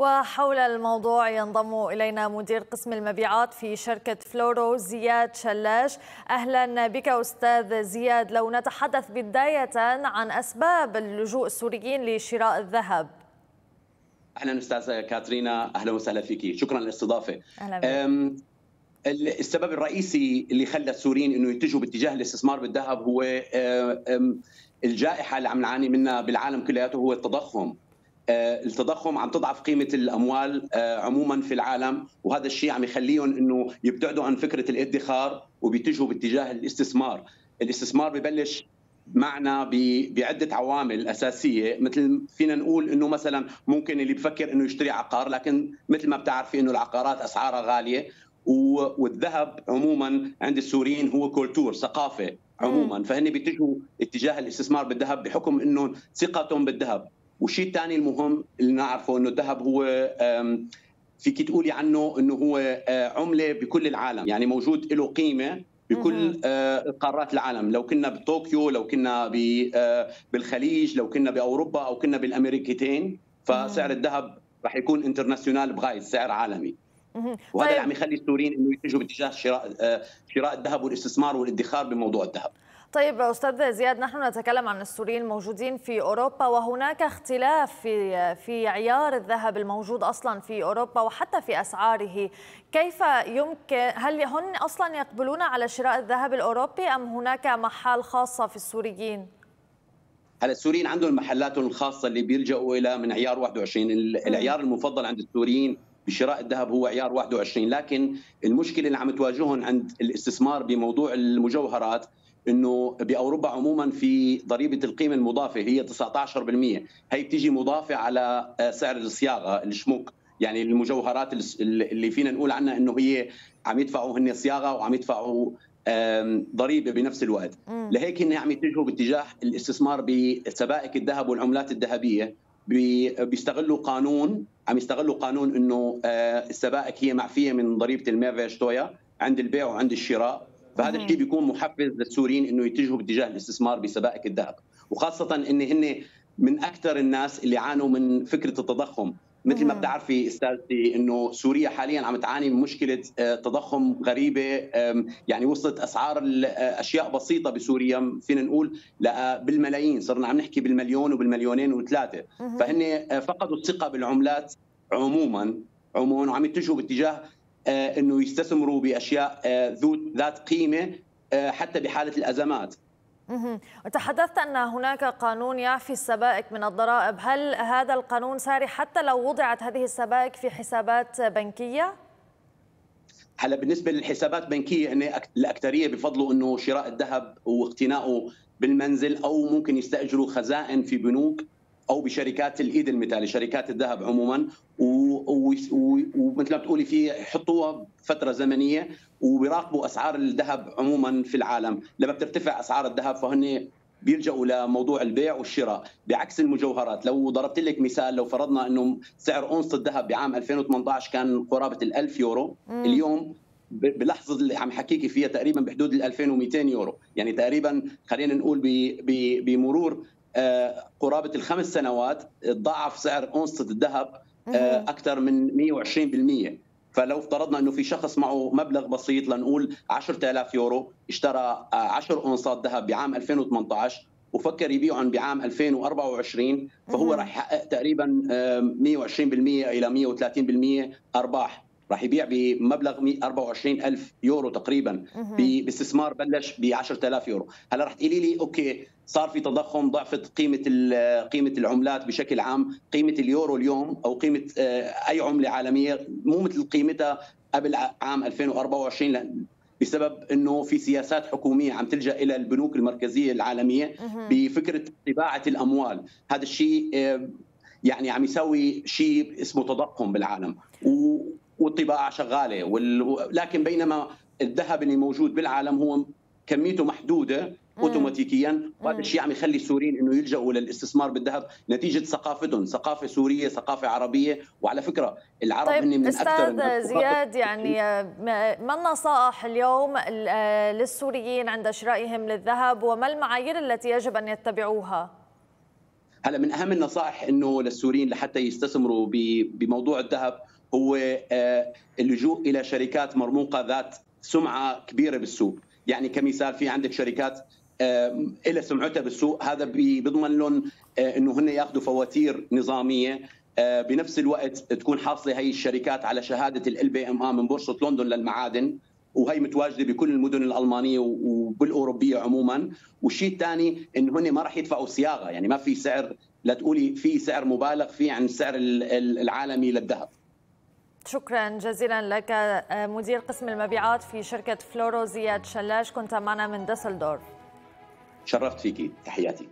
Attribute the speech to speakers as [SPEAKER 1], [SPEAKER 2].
[SPEAKER 1] وحول الموضوع ينضم إلينا مدير قسم المبيعات في شركة فلورو زياد شلاش. أهلا بك أستاذ زياد. لو نتحدث بداية عن أسباب اللجوء السوريين لشراء الذهب.
[SPEAKER 2] أهلا أستاذة كاترينا. أهلا وسهلا فيك شكرا للاستضافه
[SPEAKER 1] أهلا
[SPEAKER 2] السبب الرئيسي اللي خلى السوريين إنه يتجهوا باتجاه الاستثمار بالذهب هو الجائحة اللي عم نعاني منها بالعالم كلياته هو التضخم. التضخم عم تضعف قيمة الأموال عموما في العالم وهذا الشيء عم يخليهم إنه يبتعدوا عن فكرة الادخار وبيتجهوا باتجاه الاستثمار. الاستثمار ببلش معنا بعدة عوامل أساسية. مثل فينا نقول إنه مثلا ممكن اللي بفكر إنه يشتري عقار لكن مثل ما بتعرفي إنه العقارات أسعارها غالية والذهب عموما عند السوريين هو كولتور ثقافة عموما. فهن بيتجهوا اتجاه الاستثمار بالذهب بحكم إنه ثقتهم بالذهب. والشيء الثاني المهم اللي نعرفه إنه الذهب هو فيك تقولي عنه إنه هو عملة بكل العالم. يعني موجود له قيمة بكل قارات العالم. لو كنا بطوكيو لو كنا بالخليج لو كنا بأوروبا أو كنا بالأمريكتين فسعر الذهب رح يكون انترناسيونال بغاية سعر عالمي. وهذا طيب. اللي عم يخلي السوريين إنه يتجهوا باتجاه شراء شراء الذهب والاستثمار والادخار بموضوع الذهب.
[SPEAKER 1] طيب أستاذ زياد نحن نتكلم عن السوريين الموجودين في أوروبا وهناك اختلاف في في عيار الذهب الموجود أصلا في أوروبا وحتى في أسعاره، كيف يمكن هل هن أصلا يقبلون على شراء الذهب الأوروبي أم هناك محال خاصة في السوريين؟
[SPEAKER 2] هلا السوريين عندهم محلاتهم الخاصه اللي بيلجأوا إلى من عيار 21 العيار المفضل عند السوريين بشراء الذهب هو عيار 21 لكن المشكلة اللي عم تواجههم عند الاستثمار بموضوع المجوهرات إنه بأوروبا عموما في ضريبة القيمة المضافة هي 19% هي بتيجي مضافة على سعر الصياغة الشموك. يعني المجوهرات اللي فينا نقول عنها إنه هي عم يدفعوا هن صياغة وعم يدفعوا ضريبة بنفس الوقت. لهيك هن عم يتجهوا باتجاه الاستثمار بسبائك الذهب والعملات الذهبية. بيستغلوا قانون عم يستغلوا قانون إنه السبائك هي معفية من ضريبة الميرفيشتويا عند البيع وعند الشراء. فهذا الشيء بيكون محفز للسوريين إنه يتجهوا باتجاه الاستثمار بسبائك الذهب. وخاصة إن هن من أكثر الناس اللي عانوا من فكرة التضخم. مثل ما بتعرفي أستاذتي إنه سوريا حاليا عم تعاني من مشكلة تضخم غريبة يعني وصلت أسعار أشياء بسيطة بسوريا. فينا نقول بالملايين. صرنا عم نحكي بالمليون وبالمليونين وثلاثة. فهن فقدوا الثقة بالعملات عموما عموما وعم يتجهوا باتجاه إنه يستثمروا بأشياء ذات قيمة حتى بحالة الأزمات.
[SPEAKER 1] وتحدثت أن هناك قانون يعفي السبائك من الضرائب. هل هذا القانون ساري حتى لو وضعت هذه السبائك في حسابات بنكية؟
[SPEAKER 2] هلا بالنسبة للحسابات بنكية أن الأكثرية بفضلوا أنه شراء الذهب واقتناؤه بالمنزل أو ممكن يستأجروا خزائن في بنوك. أو بشركات الإيد المثالي شركات الذهب عموما. ومثل ما بتقولي في يحطوها فترة زمنية وبيراقبوا أسعار الذهب عموما في العالم. لما بترتفع أسعار الذهب فهن بيلجأوا لموضوع البيع والشراء. بعكس المجوهرات لو ضربت لك مثال لو فرضنا إنه سعر اونصه الذهب بعام 2018 كان قرابه ال 1000 يورو مم. اليوم بلحظة اللي عم حكيكي فيها تقريبا بحدود ال 2200 يورو. يعني تقريبا خلينا نقول بمرور قرابة الخمس سنوات تضاعف سعر اونصه الذهب أكثر من 120% فلو افترضنا إنه في شخص معه مبلغ بسيط لنقول 10000 يورو اشترى 10 اونصات ذهب بعام 2018 وفكر يبيعهم بعام 2024 فهو راح يحقق تقريبا 120% إلى 130% أرباح. راح يبيع بمبلغ 24 ألف يورو تقريبا باستثمار بلش ب 10000 يورو. هلا راح تقولي لي okay صار في تضخم ضعفت قيمة قيمة العملات بشكل عام قيمة اليورو اليوم أو قيمة أي عملة عالمية مو مثل قيمتها قبل عام 2024 لأن بسبب إنه في سياسات حكومية عم تلجأ إلى البنوك المركزية العالمية بفكرة طباعة الأموال. هذا الشيء يعني عم يسوي شيء اسمه تضخم بالعالم. والطباعه شغالة وال... لكن بينما الذهب اللي موجود بالعالم هو كميته محدودة اوتوماتيكيا وهذا الشيء عم يخلي السوريين إنه يلجأوا للاستثمار بالذهب نتيجة ثقافتهم، ثقافة سورية، ثقافة عربية، وعلى فكرة العرب
[SPEAKER 1] طيب
[SPEAKER 2] هن من
[SPEAKER 1] أكثر زياد يعني ما النصائح اليوم للسوريين عند شرائهم للذهب وما المعايير التي يجب أن يتبعوها؟
[SPEAKER 2] هلا من أهم النصائح إنه للسوريين لحتى يستثمروا بموضوع الذهب هو آه، اللجوء إلى شركات مرموقة ذات سمعة كبيرة بالسوق. يعني كمثال في عندك شركات إلها سمعتها بالسوق. هذا بيضمن لهم إنه هن يأخذوا فواتير نظامية بنفس الوقت تكون حاصلة هي الشركات على شهادة LBMA من بورصة لندن للمعادن. وهي متواجدة بكل المدن الألمانية وبالأوروبية عموما. والشيء الثاني انه هن ما راح يدفعوا صياغة. يعني ما في سعر لا تقولي في سعر مبالغ فيه عن السعر العالمي للذهب.
[SPEAKER 1] شكرا جزيلا لك مدير قسم المبيعات في شركة فلورو زياد شلاش. كنت معنا من دسلدورف
[SPEAKER 2] شرفت فيكي تحياتي.